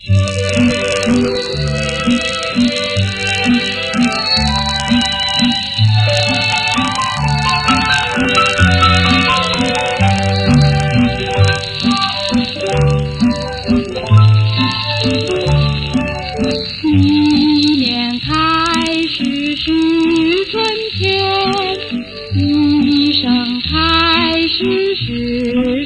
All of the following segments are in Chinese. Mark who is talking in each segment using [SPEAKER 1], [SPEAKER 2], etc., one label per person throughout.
[SPEAKER 1] 一年开始是春天一生开始是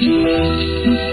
[SPEAKER 1] Thank you.